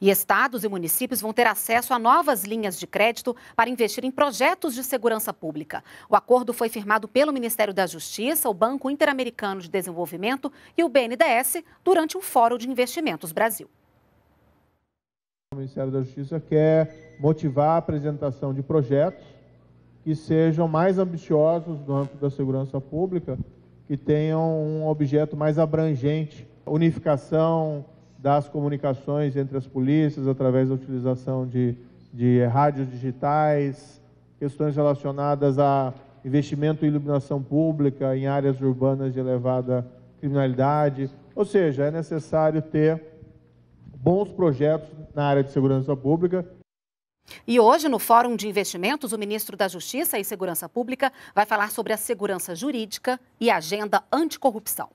E estados e municípios vão ter acesso a novas linhas de crédito para investir em projetos de segurança pública. O acordo foi firmado pelo Ministério da Justiça, o Banco Interamericano de Desenvolvimento e o BNDES durante o Fórum de Investimentos Brasil. O Ministério da Justiça quer motivar a apresentação de projetos que sejam mais ambiciosos no âmbito da segurança pública, que tenham um objeto mais abrangente, unificação das comunicações entre as polícias através da utilização de, de rádios digitais, questões relacionadas a investimento em iluminação pública em áreas urbanas de elevada criminalidade. Ou seja, é necessário ter bons projetos na área de segurança pública. E hoje, no Fórum de Investimentos, o ministro da Justiça e Segurança Pública vai falar sobre a segurança jurídica e a agenda anticorrupção.